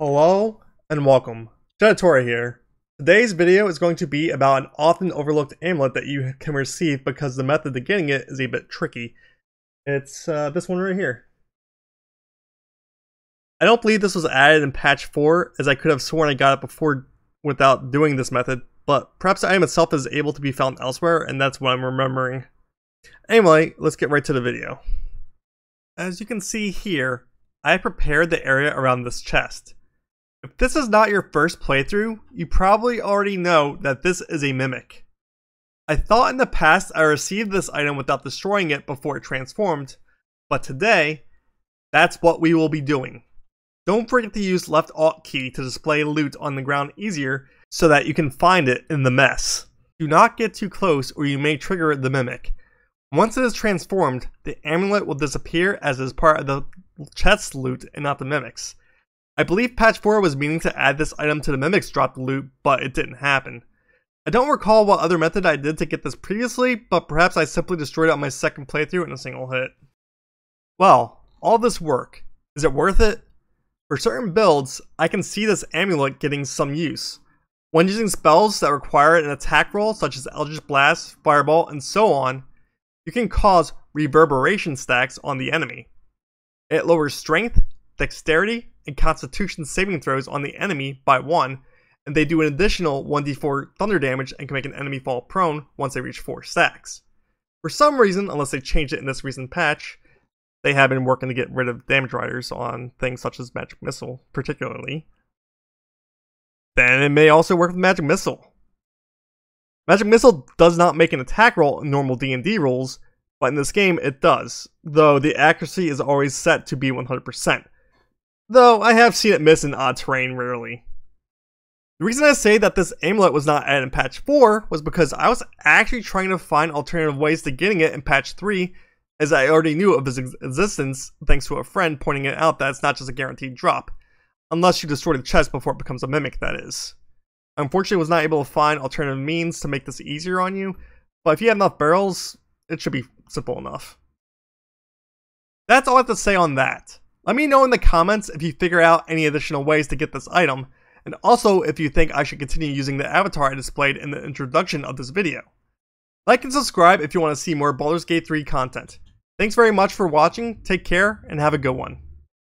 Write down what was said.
Hello and welcome. Jettatura here. Today's video is going to be about an often overlooked amulet that you can receive because the method to getting it is a bit tricky. It's uh, this one right here. I don't believe this was added in patch 4 as I could have sworn I got it before without doing this method, but perhaps the item itself is able to be found elsewhere and that's what I'm remembering. Anyway, let's get right to the video. As you can see here, I prepared the area around this chest. If this is not your first playthrough, you probably already know that this is a mimic. I thought in the past I received this item without destroying it before it transformed, but today, that's what we will be doing. Don't forget to use left alt key to display loot on the ground easier so that you can find it in the mess. Do not get too close or you may trigger the mimic. Once it is transformed, the amulet will disappear as it is part of the chest loot and not the mimics. I believe patch 4 was meaning to add this item to the Mimics dropped loot, but it didn't happen. I don't recall what other method I did to get this previously, but perhaps I simply destroyed it on my second playthrough in a single hit. Well, all this work, is it worth it? For certain builds, I can see this amulet getting some use. When using spells that require an attack roll, such as Eldritch Blast, Fireball, and so on, you can cause reverberation stacks on the enemy. It lowers strength, dexterity, and constitution saving throws on the enemy by 1, and they do an additional 1d4 thunder damage and can make an enemy fall prone once they reach 4 stacks. For some reason, unless they changed it in this recent patch, they have been working to get rid of damage riders on things such as Magic Missile, particularly. Then it may also work with Magic Missile. Magic Missile does not make an attack roll in normal D&D rules, but in this game it does, though the accuracy is always set to be 100%. Though I have seen it miss in odd terrain rarely. The reason I say that this amulet was not added in patch 4 was because I was actually trying to find alternative ways to getting it in patch 3 as I already knew of its existence thanks to a friend pointing it out that it's not just a guaranteed drop. Unless you destroy the chest before it becomes a mimic, that is. Unfortunately, was not able to find alternative means to make this easier on you, but if you have enough barrels, it should be simple enough. That's all I have to say on that. Let me know in the comments if you figure out any additional ways to get this item, and also if you think I should continue using the avatar I displayed in the introduction of this video. Like and subscribe if you want to see more Baldur's Gate 3 content. Thanks very much for watching, take care, and have a good one.